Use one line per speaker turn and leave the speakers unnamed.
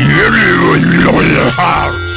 I will have.